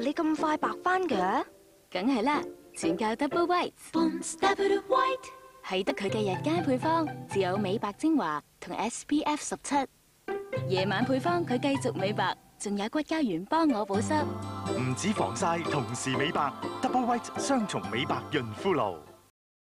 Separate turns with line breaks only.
你咁快白翻嘅？
梗系啦，全靠 Double White，系得佢嘅日间配方，只有美白精华同 SPF 十七。夜晚配方佢继续美白，仲有骨胶原帮我保湿。
唔止防晒，同时美白，Double White 双重美白润肤露。